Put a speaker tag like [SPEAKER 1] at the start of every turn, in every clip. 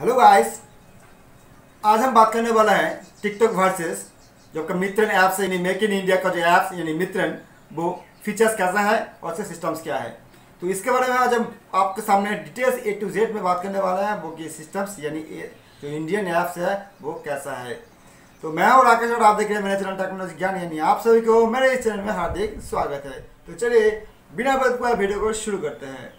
[SPEAKER 1] Hello guys आज हम बात करने वाला है टिकटॉक वर्सेस जो आपका मित्रन ऐप्स यानी मेक इन इंडिया का जो ऐप्स यानी मित्रन वो फीचर्स कैसा है और उसके सिस्टम्स क्या है। तो इसके बारे में आज हम आपके सामने डिटेल्स ए टू जेड में बात करने वाला है, वो कि सिस्टम्स यानी जो इंडियन ऐप्स है, वो कैसा है। तो मैं और राकेश और आप देख रहे हैं मेरे चैनल टेक्नोलॉजी ज्ञान, यानी आप सभी को मेरे इस चैनल में हार्दिक स्वागत है। तो चलिए, बिना हुए वीडियो को शुरू करते हैं।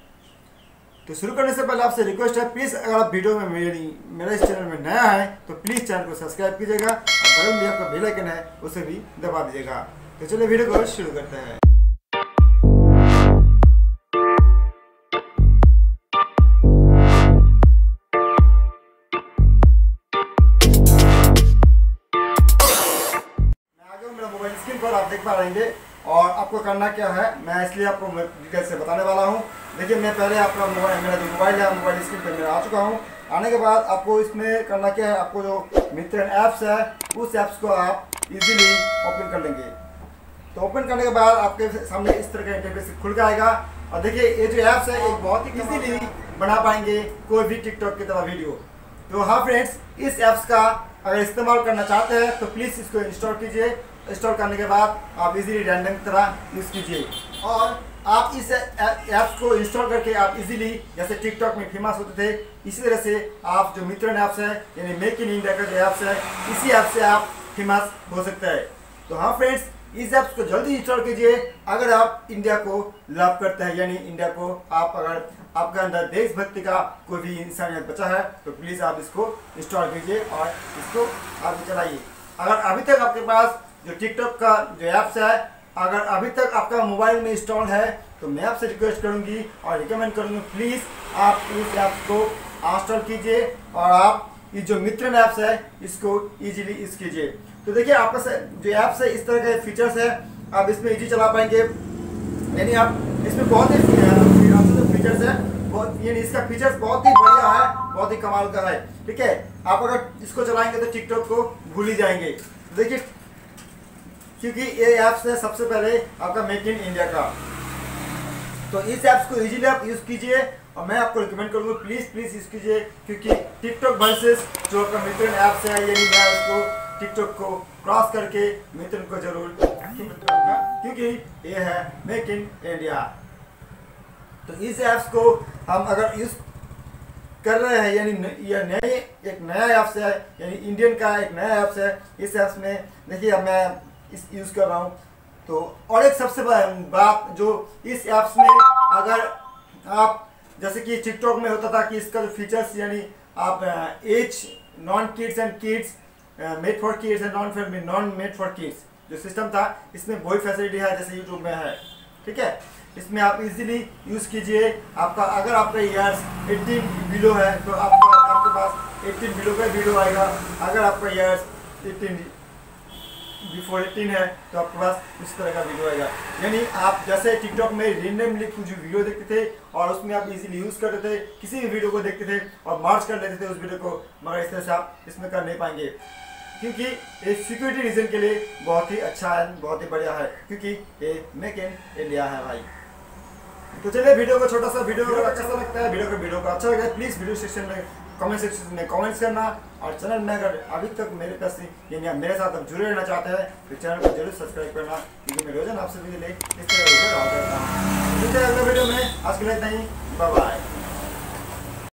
[SPEAKER 1] तो शुरू करने से पहले आपसे रिक्वेस्ट है प्लीज़ अगर आप वीडियो में मेरी, मेरे इस चैनल में नया है तो प्लीज़ चैनल को सब्सक्राइब कीजिएगा और बगल में आपका बेल आइकन है, उसे भी दबा दीजिएगा। तो चलिए वीडियो को शुरू करते हैं। आप देख पा रहेंगे और आपको करना क्या है, मैं इसलिए आपको डिटेल से बताने वाला हूँ। देखिए, मैं पहले आपका मोबाइल, मेरा जो मोबाइल है, मोबाइल स्क्रीन पर मेरा आ चुका हूँ। आने के बाद आपको इसमें करना क्या है, आपको जो मित्र ऐप्स है, उस ऐप्स को आप इजीली ओपन कर लेंगे। तो ओपन करने के बाद आपके सामने इस तरह का इंटरफेस खुल के आएगा। और देखिए, ये जो ऐप्स है एक बहुत ही इजीली बना पाएँगे कोई भी टिकटॉक की तरह वीडियो तो हाँ फ्रेंड्स इस ऐप्स का अगर इस्तेमाल करना चाहते हैं तो प्लीज़ इसको इंस्टॉल कीजिए। इंस्टॉल करने के बाद आप इजीली रैंडम की तरह यूज़ कीजिए। और आप इस ऐप्स को इंस्टॉल करके आप इजीली जैसे टिकटॉक में फ़ेमस होते थे, इसी तरह से आप जो मित्रन ऐप्स है, यानी मेक इन इंडिया का जो ऐप्स है, इसी ऐप से आप फ़ेमस हो सकते हैं। तो हाँ फ्रेंड्स इस ऐप्स को जल्दी इंस्टॉल कीजिए। अगर आप इंडिया को लव करते हैं, यानी इंडिया को आप अगर आपके अंदर देशभक्ति का कोई भी इंसानियत बचा है तो प्लीज़ आप इसको इंस्टॉल कीजिए और इसको आगे चलाइए। अगर अभी तक आपके पास जो टिकटॉक का जो ऐप्स है अगर अभी तक आपका मोबाइल में इंस्टॉल है तो मैं आपसे रिक्वेस्ट करूँगी और रिकमेंड करूँगी प्लीज़ आप इस ऐप्स को इंस्टॉल कीजिए और आप ये जो मित्रन ऐप्स है, इसको इजीली यूज़ कीजिए। तो देखिए, आपका जो ऐप्स है, इस तरह के फीचर्स है, आप इसमें इजी चला पाएँगे। यानी आप इसमें बहुत ही जो फीचर्स है। बहुत, यानी इसका फीचर्स बहुत ही बढ़िया है, बहुत ही कमाल का है। ठीक है, आप अगर इसको चलाएँगे तो टिकटॉक को भूल ही जाएँगे। देखिए क्योंकि ये ऐप्स है सबसे पहले आपका मेक इन इंडिया का। तो इस ऐप्स को इजीली आप यूज़ कीजिए और मैं आपको रिकमेंड करूँगा प्लीज़ प्लीज़ यूज़ कीजिए, क्योंकि टिकटॉक वर्सेस जो आपका मित्र ऐप्स है यानी मैं उसको टिकटॉक को क्रॉस करके मित्र को ज़रूर क्योंकि ये है मेक इन इंडिया तो इस ऐप्स को हम अगर यूज़ कर रहे हैं, यानी यह नए, एक नया ऐप्स है, यानी इंडियन का एक नया ऐप्स है, इस ऐप्स में देखिए मैं इस यूज़ कर रहा हूँ। तो और एक सबसे बात जो इस ऐप्स में अगर आप, जैसे कि टिकटॉक में होता था कि इसका जो फीचर्स यानी आप as non kids and kids made for kids and non non made for kids जो सिस्टम था, इसमें वही फैसिलिटी है, जैसे यूट्यूब में है। ठीक है? इसमें आप इजीली यूज़ कीजिए। आपका, अगर आपका ईयर्स 18 बिलो है तो आपका, आपके पास 18 बिलो का वीडियो आएगा। अगर आपका ईयर्स 18 बिफोर 18 है तो आपके पास इस तरह का वीडियो आएगा। यानी आप जैसे टिकटॉक में रेंडमली कुछ वीडियो देखते थे और उसमें आप इजीली यूज़ करते थे किसी भी वीडियो को देखते थे और मार्च कर लेते थे उस वीडियो को मगर इस तरह से आप इसमें कर नहीं पाएँगे। क्योंकि ये सिक्योरिटी रीजन के लिए बहुत ही अच्छा है बहुत ही बढ़िया है क्योंकि ये मेक इन इंडिया है भाई। तो चलिए वीडियो को छोटा सा वीडियो अगर अच्छा सा लगता है वीडियो को वीडियो को अच्छा लगे प्लीज़ वीडियो सेक्शन में कमेंट सेक्शन में कमेंट्स करना और चैनल में अगर अभी तक मेरे पास यानी मेरे साथ आप जुड़े रहना चाहते हैं तो चैनल को ज़रूर सब्सक्राइब करना, क्योंकि मैं रोज़ाना आपसे वीडियो ले इस तरह वीडियो आ जाता हूँ। अगले वीडियो में, आज के लिए नहीं बाय